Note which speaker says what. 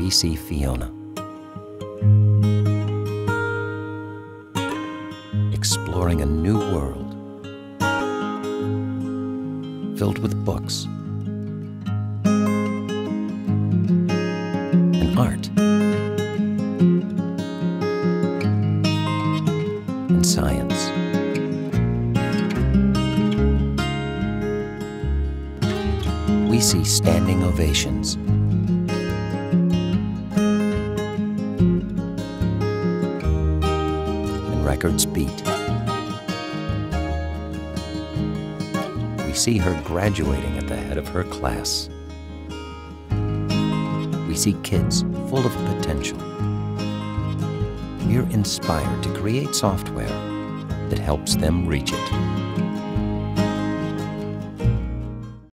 Speaker 1: we see Fiona. Exploring a new world filled with books and art and science. We see standing ovations. Records beat. We see her graduating at the head of her class. We see kids full of potential. We're inspired to create software that helps them reach it.